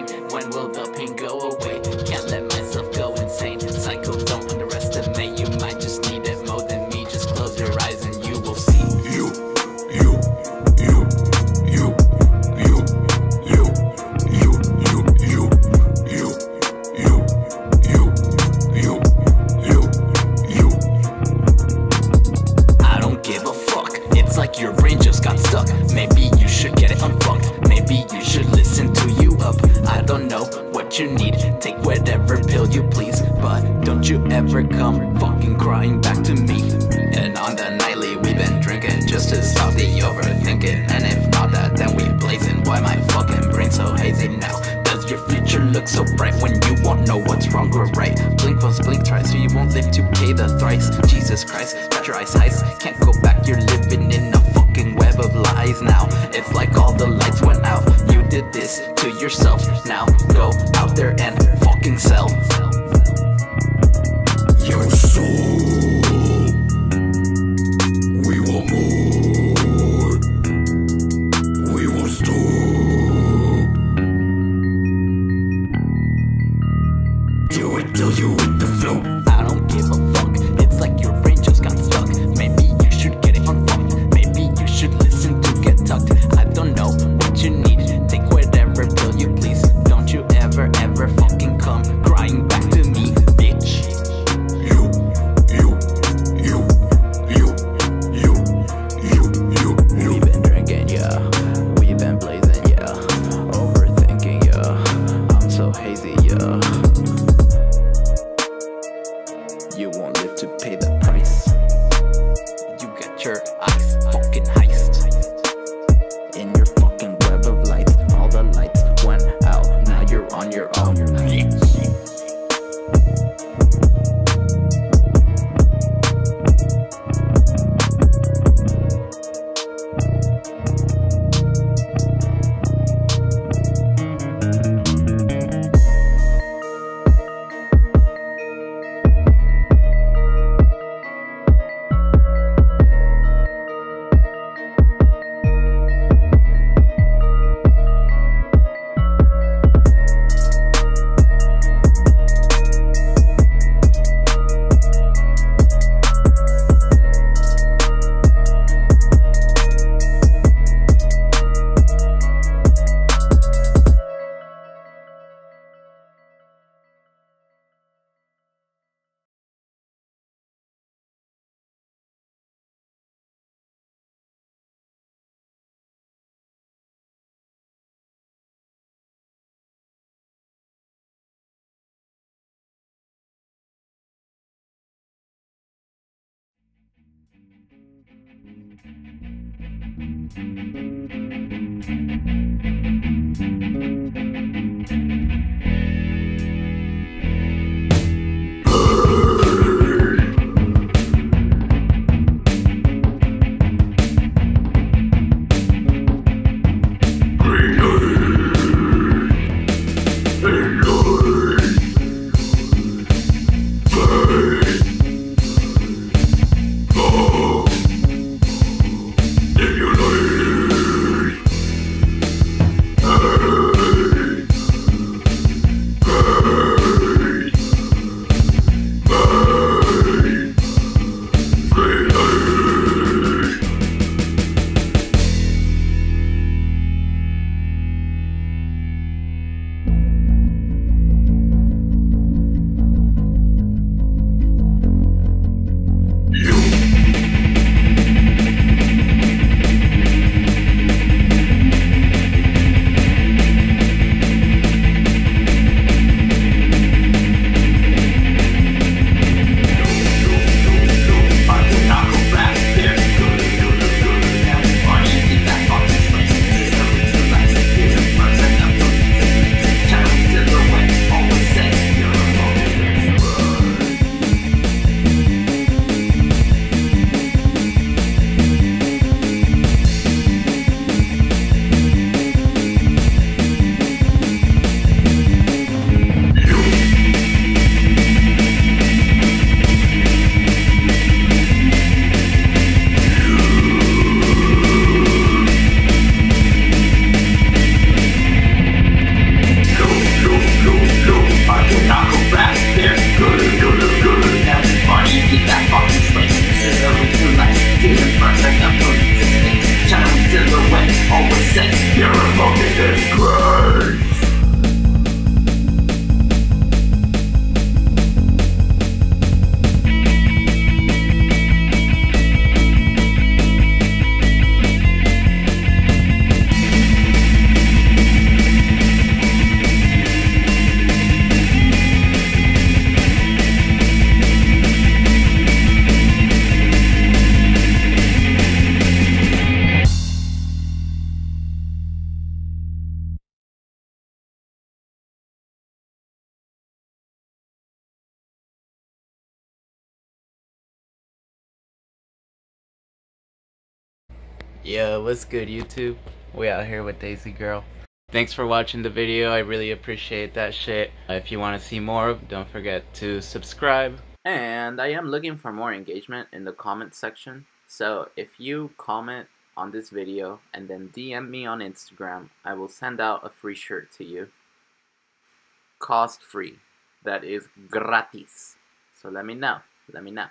When will the pain go away? You need. Take whatever pill you please. But don't you ever come fucking crying back to me. And on the nightly, we've been drinking just to stop the overthinking. And if not that, then we blazing. Why my fucking brain so hazy now? Does your future look so bright when you won't know what's wrong or right? Blink once, blink twice, so you won't live to pay the thrice. Jesus Christ, got your eyes heist. Can't go back, you're living in a fucking web of lies now. It's like all the lights went out. Did this to yourself. Now go out there and fucking sell. Your soul. You won't live to pay the price. You got your Yo, what's good YouTube? We out here with Daisy Girl. Thanks for watching the video, I really appreciate that shit. Uh, if you want to see more, don't forget to subscribe. And I am looking for more engagement in the comment section. So if you comment on this video and then DM me on Instagram, I will send out a free shirt to you. Cost free. That is gratis. So let me know. Let me know.